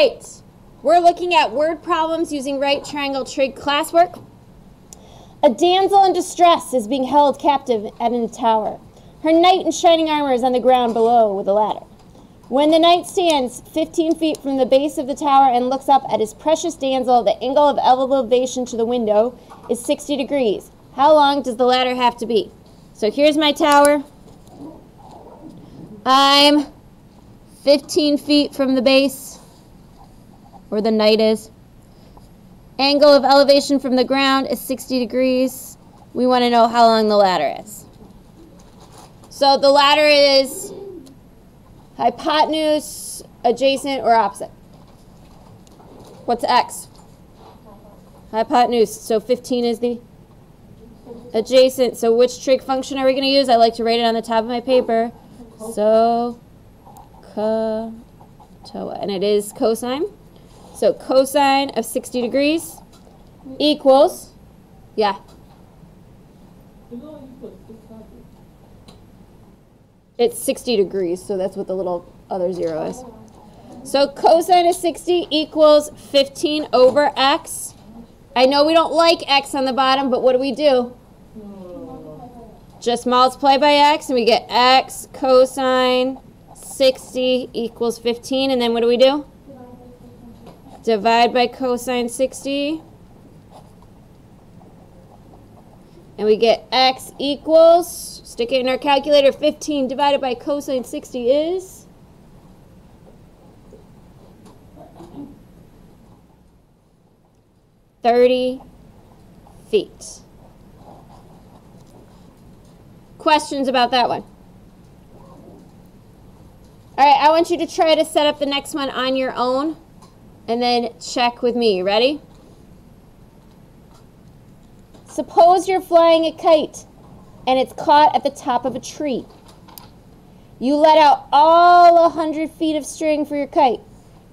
right. We're looking at word problems using right triangle trig classwork. A damsel in distress is being held captive at a tower. Her knight in shining armor is on the ground below with a ladder. When the knight stands 15 feet from the base of the tower and looks up at his precious damsel, the angle of elevation to the window is 60 degrees. How long does the ladder have to be? So here's my tower. I'm 15 feet from the base, where the knight is. Angle of elevation from the ground is 60 degrees. We want to know how long the ladder is. So the ladder is hypotenuse, adjacent, or opposite. What's x? Hypotenuse. So 15 is the adjacent. So which trig function are we going to use? I like to write it on the top of my paper. SOH, CAH, TOA. And it is cosine. So cosine of 60 degrees equals, yeah. It's 60 degrees, so that's what the little other zero is. So cosine of 60 equals 15 over x. I know we don't like x on the bottom, but what do we do? Just multiply by x, and we get x cosine 60 equals 15. And then what do we do? Divide by cosine 60. And we get x equals, stick it in our calculator, 15 divided by cosine 60 is? Thirty feet. Questions about that one? All right, I want you to try to set up the next one on your own and then check with me. Ready? Suppose you're flying a kite and it's caught at the top of a tree. You let out all 100 feet of string for your kite,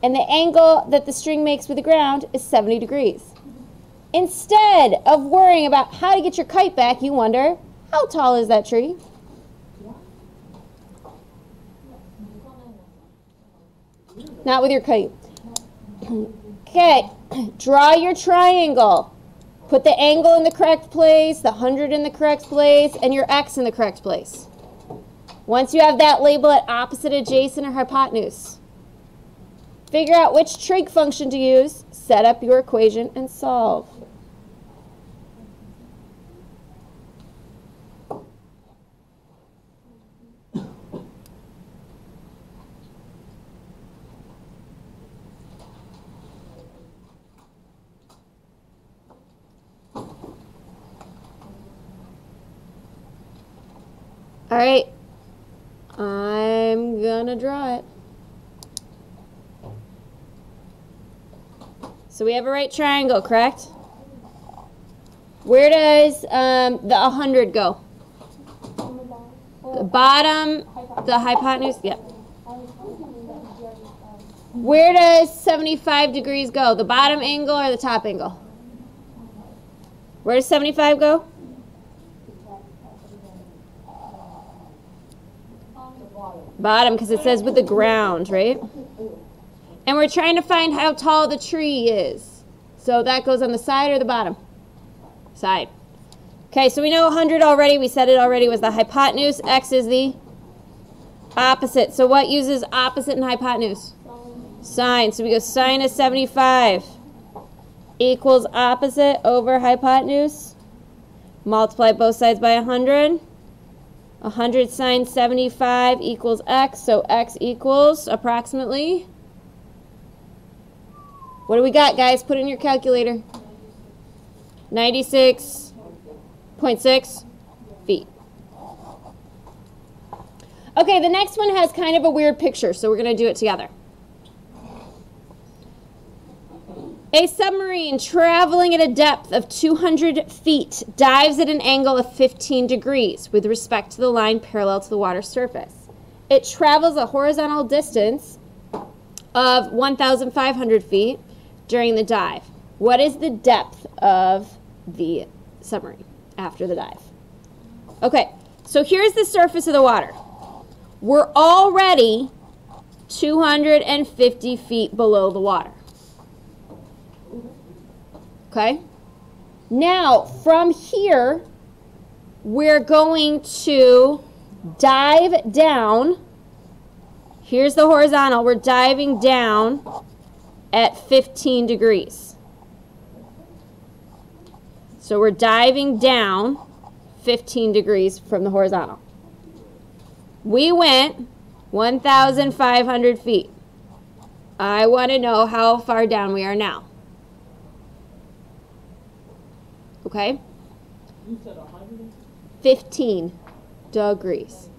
and the angle that the string makes with the ground is 70 degrees. Instead of worrying about how to get your kite back, you wonder, how tall is that tree? Not with your kite. Okay, draw your triangle. Put the angle in the correct place, the 100 in the correct place, and your x in the correct place. Once you have that, label it opposite, adjacent, or hypotenuse. Figure out which trig function to use, set up your equation, and solve. All right, I'm gonna draw it. So we have a right triangle, correct? Where does um, the 100 go? The bottom, the hypotenuse, yeah. Where does 75 degrees go? The bottom angle or the top angle? Where does 75 go? Bottom, because it says with the ground, right? And we're trying to find how tall the tree is. So that goes on the side or the bottom? Side. Okay, so we know 100 already. We said it already was the hypotenuse. X is the opposite. So what uses opposite and hypotenuse? Sine. So we go sine of 75 equals opposite over hypotenuse. Multiply both sides by 100. 100 sine 75 equals x, so x equals approximately. What do we got, guys? Put in your calculator. 96.6 feet. Okay, the next one has kind of a weird picture, so we're going to do it together. A submarine traveling at a depth of 200 feet dives at an angle of 15 degrees with respect to the line parallel to the water surface. It travels a horizontal distance of 1,500 feet during the dive. What is the depth of the submarine after the dive? Okay, so here's the surface of the water. We're already 250 feet below the water. Okay? Now, from here, we're going to dive down. Here's the horizontal. We're diving down at 15 degrees. So we're diving down 15 degrees from the horizontal. We went 1,500 feet. I want to know how far down we are now. Okay? You said 100? 15 degrees.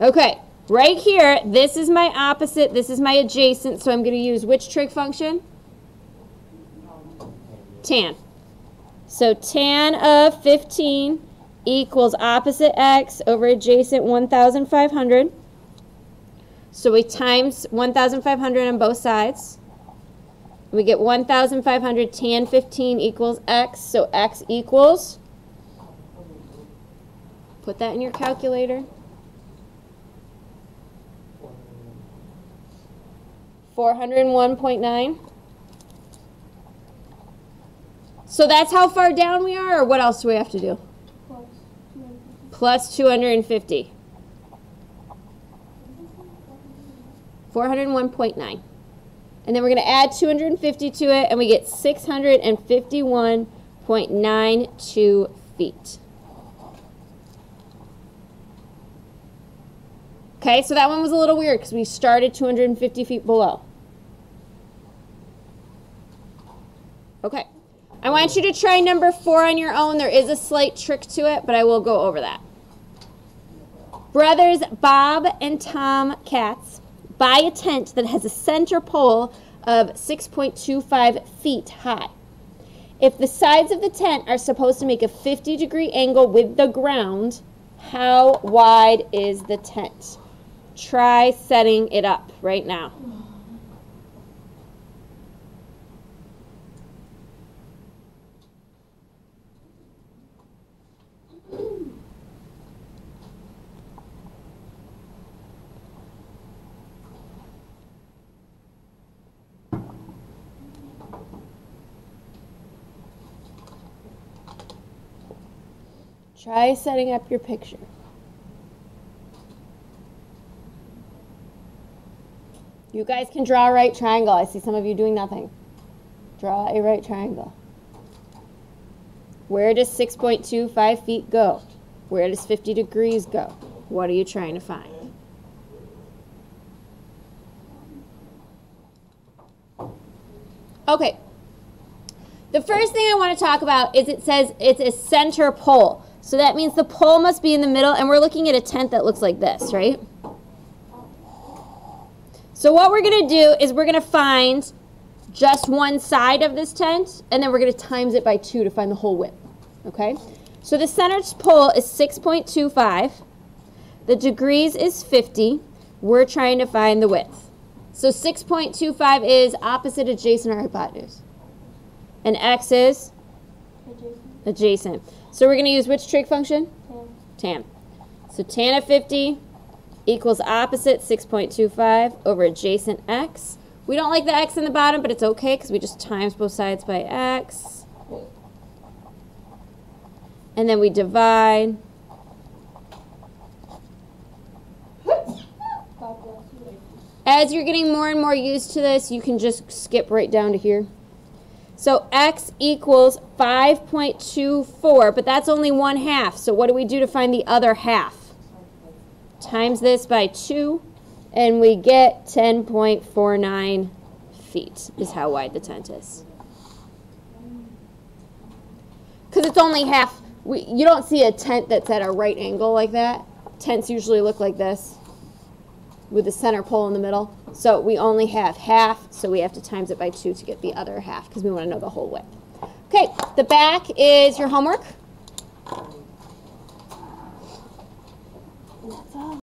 Okay, right here, this is my opposite, this is my adjacent, so I'm going to use which trig function? Tan. So tan of 15 equals opposite x over adjacent 1,500. So we times 1,500 on both sides. We get 1,500 tan 15 equals x, so x equals, put that in your calculator, 401.9. So that's how far down we are, or what else do we have to do? Plus 250. 401.9. And then we're going to add 250 to it, and we get 651.92 feet. Okay, so that one was a little weird because we started 250 feet below. Okay. I want you to try number four on your own. There is a slight trick to it, but I will go over that. Brothers Bob and Tom Katz buy a tent that has a center pole of 6.25 feet high. If the sides of the tent are supposed to make a 50 degree angle with the ground, how wide is the tent? Try setting it up right now. Try setting up your picture. You guys can draw a right triangle. I see some of you doing nothing. Draw a right triangle. Where does 6.25 feet go? Where does 50 degrees go? What are you trying to find? Okay. The first thing I want to talk about is it says it's a center pole. So that means the pole must be in the middle, and we're looking at a tent that looks like this, right? So what we're going to do is we're going to find just one side of this tent, and then we're going to times it by 2 to find the whole width, okay? So the center pole is 6.25. The degrees is 50. We're trying to find the width. So 6.25 is opposite adjacent or hypotenuse. And x is? Adjacent. Adjacent. So we're going to use which trig function? Tan. So tan of 50 equals opposite 6.25 over adjacent x. We don't like the x in the bottom, but it's okay because we just times both sides by x. And then we divide. As you're getting more and more used to this, you can just skip right down to here. So x equals 5.24, but that's only one half. So what do we do to find the other half? Times this by 2, and we get 10.49 feet is how wide the tent is. Because it's only half. We, you don't see a tent that's at a right angle like that. Tents usually look like this with the center pole in the middle. So we only have half, so we have to times it by 2 to get the other half because we want to know the whole width. Okay, the back is your homework.